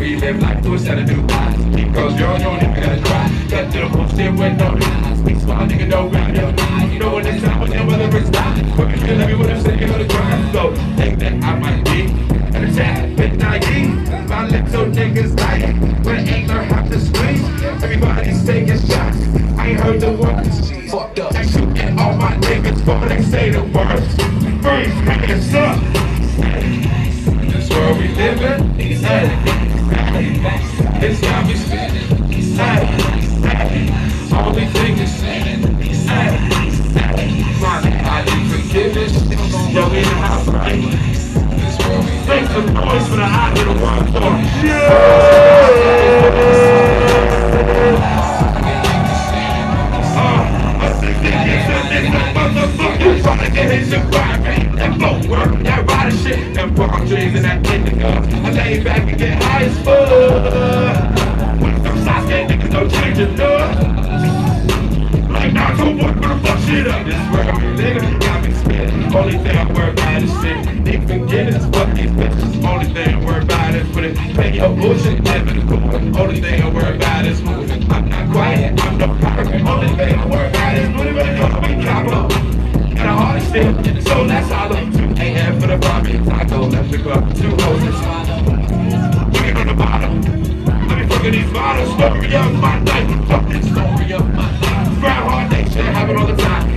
relive life through a set of new eyes. Because you're the only nigga gotta try. Cut to the bullshit with no lies. We small nigga, no ride your eye. You know what it's time them, whether it's. Fucking feel let me with them sitting on the grind. So, think that I might be. And a chat, bit naive. My lips so niggas like. When angler have to squeeze. Everybody's taking shots. I ain't heard the words. Fucked up. I shooting all my niggas before they say the words. Freeze, niggas up. This world we live in. Noise for the hot little one. Uh, that rider shit, them palm trees and that indigo. I lay back and get high as fuck. When Sasuke niggas no changing door. Like Naruto, boy, put the fuck shit up. This world living, got me. Only thing I worry about is shit. Is fuck these bitches bullshit with it. Make your bullshit difficult. Only thing I worry about is moving. I'm not quiet, I'm not perfect. Only thing I worry about is moving when it comes to me, cop And the hardest thing in the soul, that's hollow. here for the profits. I go left the club, two hoses. Looking on the bottom. Let me fucking these bottles. Story of my life. Fucking story of my life. Grind hard, they shit happen all the time.